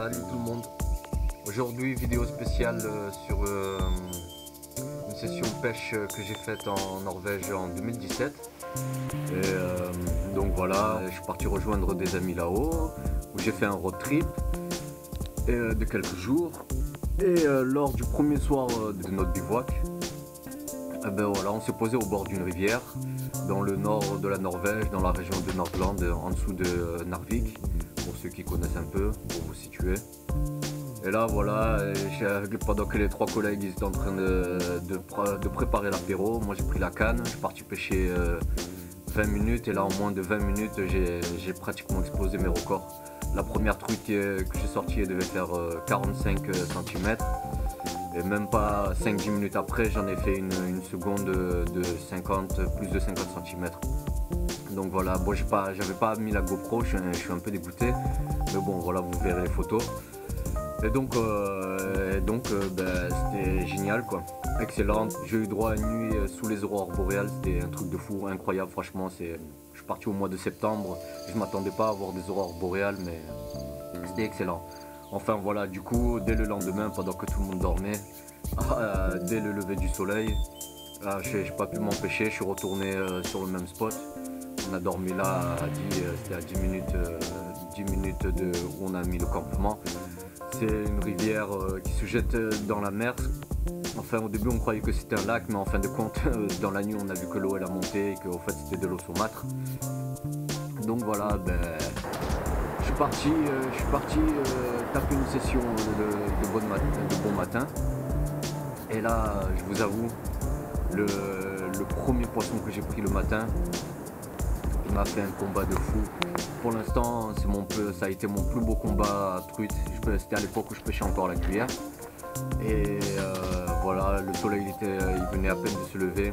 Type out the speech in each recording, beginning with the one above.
Salut tout le monde. Aujourd'hui, vidéo spéciale euh, sur euh, une session pêche que j'ai faite en Norvège en 2017. Et euh, donc voilà, je suis parti rejoindre des amis là-haut, où j'ai fait un road trip de quelques jours. Et lors du premier soir de notre bivouac, eh ben voilà, on s'est posé au bord d'une rivière, dans le nord de la Norvège, dans la région de Nordland, en dessous de Narvik ceux qui connaissent un peu, pour vous situer. Et là, voilà, pendant que les trois collègues étaient en train de, de, préparer l'apéro, moi j'ai pris la canne, je suis parti pêcher 20 euh, minutes et là en moins de 20 minutes j'ai pratiquement explosé mes records. La première truite que j'ai sortie devait faire 45 euh, cm et même pas 5-10 minutes après j'en ai fait une, une seconde de 50, plus de 50 cm. Donc voilà, bon j'ai pas, j'avais pas mis la GoPro, je, suis un peu dégoûté. Mais bon voilà, vous verrez les photos. Et donc, euh, euh, ben, c'était génial quoi. Excellent. J'ai eu droit à une nuit euh, sous les aurores boréales, c'était un truc de fou, incroyable franchement. Je suis parti au mois de septembre, je m'attendais pas à avoir des aurores boréales, mais c'était excellent. Enfin voilà, du coup, dès le lendemain, pendant que tout le monde dormait, dès le lever du soleil, j'ai pas pu m'empêcher, je suis retourné sur le même spot on a dormi là à 10, euh, à 10 minutes, 10 euh, minutes de où on a mis le campement. C'est une rivière euh, qui se jette dans la mer. Enfin au début on croyait que c'était un lac mais en fin de compte dans la nuit on a vu que l'eau elle a monté et qu'au fait c'était de l'eau saumâtre. Donc voilà ben parti, je suis parti taper une session de, bon matin. Et là je vous avoue le, premier poisson que j'ai pris le matin m'a fait un combat de fou. Pour l'instant, ça a été mon plus beau combat à truite. C'était à l'époque où je pêchais encore la cuillère. Et euh, voilà, le soleil était, il venait à peine de se lever.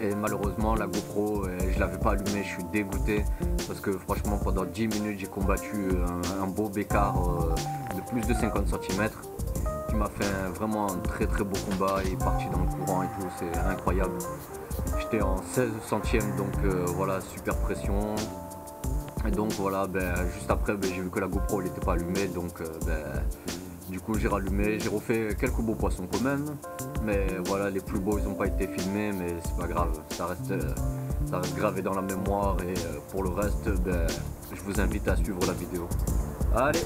Et malheureusement, la GoPro, euh, je l'avais pas allumée, je suis dégoûté parce que franchement, pendant 10 minutes, j'ai combattu un, beau bécard euh, de plus de 50 cm qui m'a fait vraiment un très très beau combat. Il est parti dans le courant et tout, c'est incroyable. J'étais en 16 centièmes, donc euh, voilà, super pression. Et donc voilà, ben, juste après, ben, j'ai vu que la GoPro n'était pas allumée, donc euh, ben, du coup j'ai rallumé. J'ai refait quelques beaux poissons quand même, mais voilà, les plus beaux ils n'ont pas été filmés, mais c'est pas grave, ça reste, ça reste gravé dans la mémoire. Et pour le reste, ben, je vous invite à suivre la vidéo. Allez